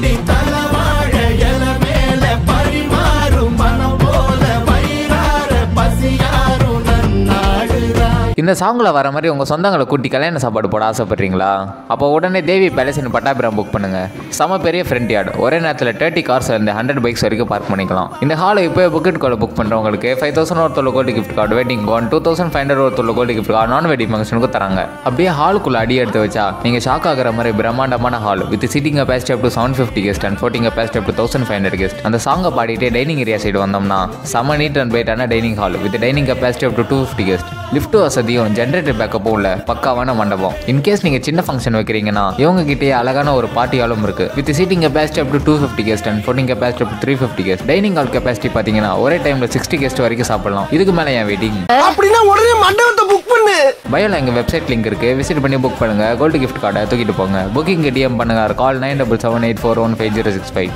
Señorita இந்த சாங்கில் வர மாதிரி உங்கள் சொந்தங்களை கூட்டி கல்யாண சாப்பாடு போட ஆசைப்படுறீங்களா? அப்போ உடனே தேவி பேலஸின் பட்டாபுரம் புக் பண்ணுங்க. செம பெரிய ஃப்ரண்ட் யார்டு ஒரே நேரத்தில் தேர்ட்டி கார்ஸ் இருந்து ஹண்ட்ரட் பைக்ஸ் வரைக்கும் பார்க் பண்ணிக்கலாம். இந்த ஹாலை இப்போ புக்கெட் கார்டு புக் பண்ணுறவங்களுக்கு five thousand ஒருத்தொள்ள gold gift card wedding one two thousand five hundred ஒருத்தொள்ள gold gift card நான் வெட்டிங் ஃபங்க்ஷனுக்கு தராங்க. அப்படியே ஹாலுக்குள்ள அடி எடுத்து வச்சா நீங்கள் ஷாக் ஆகிற மாதிரி பிரம்மாண்டமான hall with sitting capacity up to seven fifty guest and floating capacity up to thousand five hundred guest அந்த சாங்கை பாடிட்டு டைனிங் ஏரியா சைடு வந்தோம்னா செம neat and பிரைட்டான dining hall with dining capacity up to two fifty guest lift வசதியும் generator பேக்கப்பும் உள்ள பக்காவான மண்டபம். இன்கேஸ் நீங்க சின்ன ஃபங்க்ஷன் வைக்கிறீங்கன்னா இவங்க கிட்டே அழகான ஒரு பார்ட்டி ஹாலும் இருக்கு. With seating capacity up to two fifty guest and floating capacity up three fifty guest dining hall capacity பார்த்தீங்கன்னா ஒரே டைம்ல சிக்ஸ்டி கெஸ்ட் வரைக்கும் சாப்பிடலாம். இதுக்கு மேலே ஏன் வெயிட்டிங் அப்படின்னா உடனே மண்டபத்தை புக் பண்ணு. பயோல எங்க வெப்சைட் லிங்க் இருக்கு. விசிட் பண்ணி புக் பண்ணுங்க. கோல்டு கிஃப்ட் கார்டை தூக்கிட்டு போங்க. புக்கிங் டிஎம் பண்ணுங்க. Call nine double seven eight four one five zero six five